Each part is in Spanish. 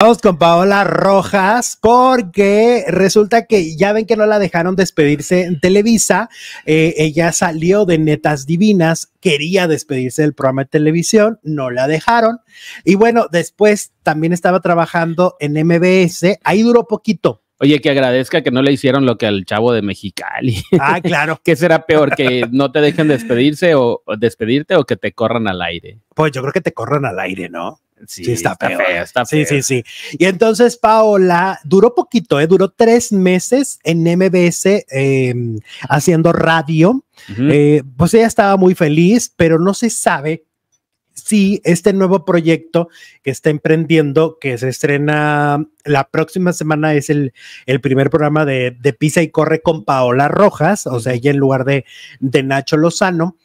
Vamos con Paola Rojas porque resulta que ya ven que no la dejaron despedirse en Televisa. Eh, ella salió de Netas Divinas, quería despedirse del programa de televisión, no la dejaron. Y bueno, después también estaba trabajando en MBS, ahí duró poquito. Oye, que agradezca que no le hicieron lo que al chavo de Mexicali. Ah, claro. ¿Qué será peor? ¿Que no te dejen despedirse o, o despedirte o que te corran al aire? Pues yo creo que te corran al aire, ¿no? Sí, está, feo, está Sí, feo. sí, sí. Y entonces Paola duró poquito, ¿eh? duró tres meses en MBS eh, haciendo radio. Eh, pues ella estaba muy feliz, pero no se sabe si este nuevo proyecto que está emprendiendo, que se estrena la próxima semana, es el, el primer programa de, de Pisa y Corre con Paola Rojas, o sea, ella en lugar de, de Nacho Lozano.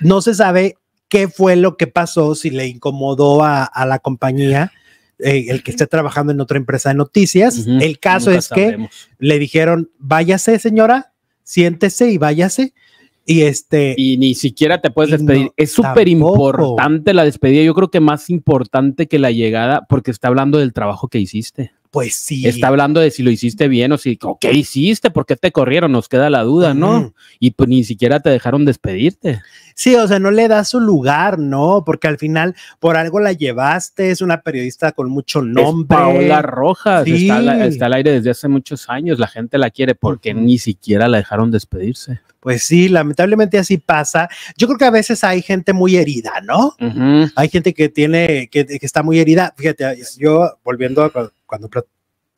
No se sabe qué fue lo que pasó, si le incomodó a, a la compañía. eh, el que esté trabajando en otra empresa de noticias. El caso es que le dijeron, váyase, señora, siéntese y váyase. Y este, Y ni siquiera te puedes despedir. no, es súper importante la despedida. Yo creo que más importante que la llegada, porque está hablando del trabajo que hiciste. Pues sí. Está hablando de si lo hiciste bien o si, o ¿qué hiciste? ¿Por qué te corrieron? Nos queda la duda, ¿no? Y pues ni siquiera te dejaron despedirte. Sí, o sea, no le da su lugar, ¿no? Porque al final por algo la llevaste, es una periodista con mucho nombre. Es Paola Rojas Sí. está, al- está al aire desde hace muchos años. La gente la quiere porque ni siquiera la dejaron despedirse. Pues sí, lamentablemente así pasa. Yo creo que a veces hay gente muy herida, ¿no? Hay gente que tiene, que, que está muy herida. Fíjate, yo volviendo a cuando,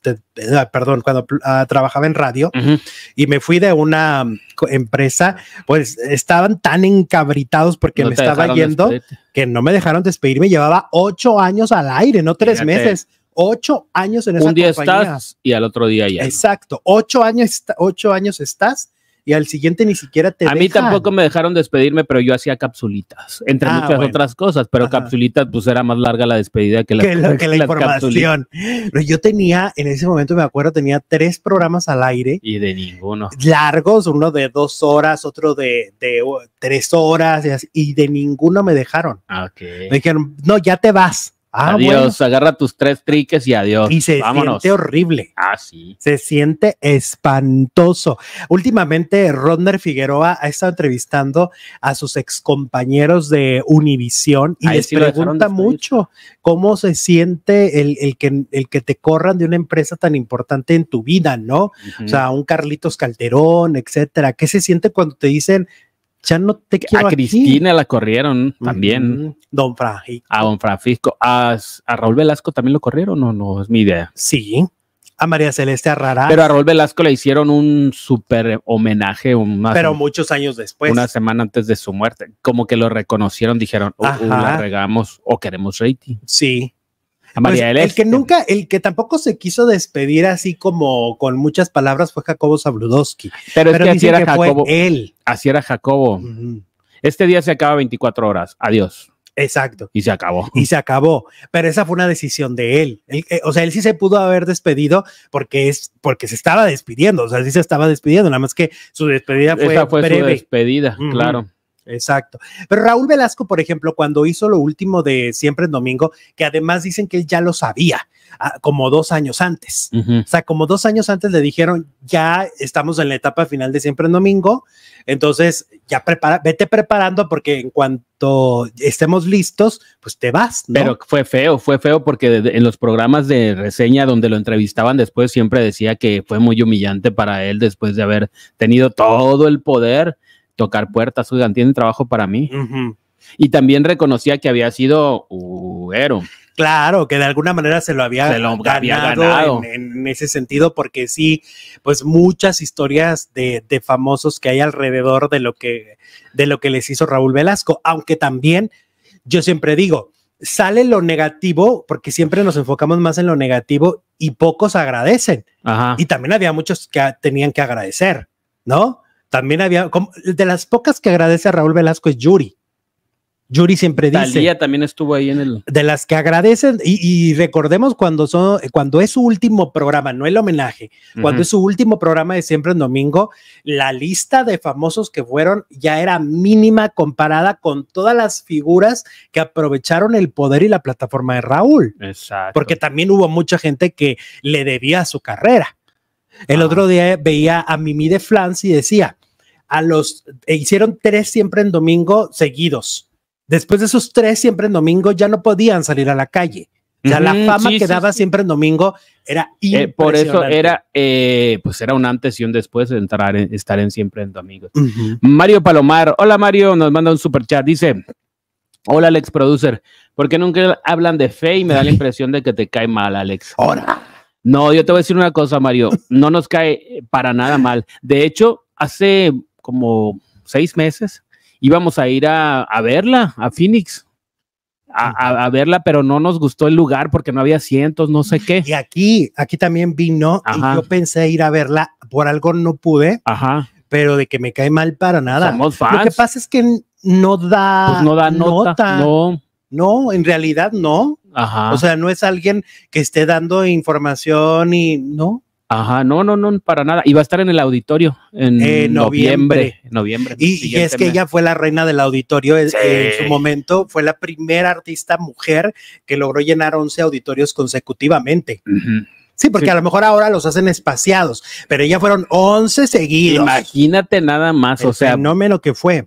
eh, perdón, cuando ah, trabajaba en radio, Ujú. y me fui de una mm, empresa, pues estaban tan encabritados porque No me estaba yendo despedirte. que no me dejaron despedirme. Llevaba ocho años al aire, no tres Fíjate. meses, ocho años en esa Un día compañía. estás y al otro día ya. Exacto, ocho años, ocho años estás y al siguiente ni siquiera te A mí dejan. tampoco me dejaron despedirme, pero yo hacía capsulitas, entre Ah, muchas bueno. otras cosas, pero Ajá. capsulitas pues era más larga la despedida que la, que, lo- que la información. Pero yo tenía, en ese momento me acuerdo, tenía tres programas al aire Y de ninguno. largos, uno de dos horas, otro de, de tres horas, y, así, y de ninguno me dejaron. Ah. Me dijeron, no, ya te vas. Ah, adiós, agarra tus tres triques y adiós. Y se Vámonos. siente horrible. Ah, sí. Se siente espantoso. Últimamente, Rodner Figueroa ha estado entrevistando a sus excompañeros de Univisión y les sí pregunta mucho cómo se siente el, el que, el que te corran de una empresa tan importante en tu vida, ¿no? O sea, un Carlitos Calderón, etcétera. ¿Qué se siente cuando te dicen, ya no te quiero a aquí"? Cristina la corrieron también. Don Fraji. A don Francisco. A, a Raúl Velasco también lo corrieron, no, no es mi idea. Sí. A María Celeste Arrara. Pero a Raúl Velasco le hicieron un súper homenaje una, pero muchos años después. una semana antes de su muerte. Como que lo reconocieron, dijeron, "Uh, uh, la regamos o queremos rating. Sí. A María Pues, el que nunca, el que tampoco se quiso despedir así como con muchas palabras fue Jacobo Zabludowski. Pero es Pero que así era que fue Jacobo. él. Así era Jacobo. Este día se acaba 24 horas. Adiós. Exacto. Y se acabó. Y se acabó. Pero esa fue una decisión de él. Él, eh, o sea, él sí se pudo haber despedido porque es porque se estaba despidiendo. O sea, sí se estaba despidiendo. Nada más que su despedida fue, Esa fue su breve. despedida, Ujú. claro. Exacto. Pero Raúl Velasco, por ejemplo, cuando hizo lo último de Siempre en Domingo, que además dicen que él ya lo sabía, ah, como dos años antes. O sea, como dos años antes le dijeron, ya estamos en la etapa final de Siempre en Domingo, entonces ya prepara, vete preparando porque en cuanto estemos listos, pues te vas, ¿no? Pero fue feo, fue feo porque en los programas de reseña donde lo entrevistaban después siempre decía que fue muy humillante para él después de haber tenido todo el poder tocar puertas, oigan, tienen trabajo para mí. Ujú. Y también reconocía que había sido Uero. Claro, que de alguna manera se lo había, Se lo había ganado, ganado. En, en ese sentido, porque sí, pues muchas historias de, de famosos que hay alrededor de lo que, de lo que les hizo Raúl Velasco, aunque también yo siempre digo, sale lo negativo, porque siempre nos enfocamos más en lo negativo y pocos agradecen. Ajá. Y también había muchos que tenían que agradecer, ¿no? También había, como- de las pocas que agradece a Raúl Velasco es Yuri. Yuri siempre dice. Talía también estuvo ahí en el. De las que agradecen, y, y recordemos cuando son, cuando es su último programa, no el homenaje, cuando es su último programa de siempre en domingo, la lista de famosos que fueron ya era mínima comparada con todas las figuras que aprovecharon el poder y la plataforma de Raúl. Exacto. Porque también hubo mucha gente que le debía su carrera. El Ajá. otro día veía a Mimi de Flans y decía, a los, e hicieron tres siempre en domingo seguidos. Después de esos tres siempre en domingo ya no podían salir a la calle. O sea, la Ujú, fama sí, que daba sí. siempre en domingo era Eh, por eso impresionante. era, eh, pues era un antes y un después de entrar en, estar en Siempre en tu Amigo. Ujú. Mario Palomar, hola Mario, nos manda un super chat, dice, hola Alex Producer, ¿por qué nunca hablan de fe y me da la impresión de que te cae mal, Alex? Ahora, No, yo te voy a decir una cosa, Mario, no nos cae para nada mal. De hecho, hace como seis meses íbamos a ir a, a verla, a Phoenix, a, a- verla, pero no nos gustó el lugar porque no había asientos, no sé qué. y aquí, aquí también vino Ajá. y yo pensé ir a verla, por algo no pude, Ajá, pero de que me cae mal para nada. somos Lo que fans. pasa es que no da, Pues no da nota, no, No, en realidad no. ajá. O sea, no es alguien que esté dando información y no. Ajá, no, no, no, para nada. Iba a estar en el auditorio en Eh, noviembre. noviembre. en noviembre. Y, y es que mes. ella fue la reina del auditorio en, Sí. en su momento, fue la primera artista mujer que logró llenar 11 auditorios consecutivamente. Sí, porque Sí. a lo mejor ahora los hacen espaciados, pero ella fueron 11 seguidos. Imagínate nada más, El o sea, fenómeno que fue.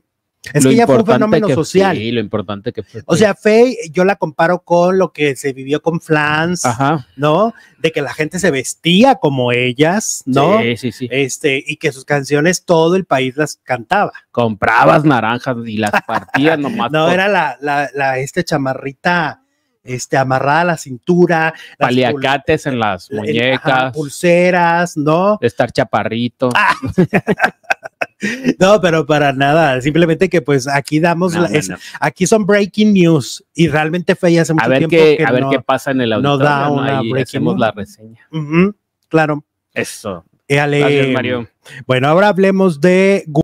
Es lo que ella fue un fenómeno que- social. Sí, lo importante que fue. O sea, Faye, yo la comparo con lo que se vivió con Flans, ajá. ¿no? De que la gente se vestía como ellas, ¿no? Sí, sí, sí. Este, y que sus canciones todo el país las cantaba. Comprabas naranjas y las partías nomás. No, por era la, la, la este chamarrita este, amarrada a la cintura, paliacates en las muñecas, ajá, pulseras, ¿no? estar chaparrito. Ah, No, pero para nada, simplemente que pues aquí damos, No, la- no, es- no. aquí son breaking news y realmente Faye hace mucho A ver tiempo que a ver qué pasa en el no auditorio. da ¿no? una Ahí breaking hacemos news. la reseña. Claro. Eso. Eh, Ale, Gracias, Mario. Bueno, ahora hablemos de